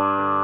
Bye.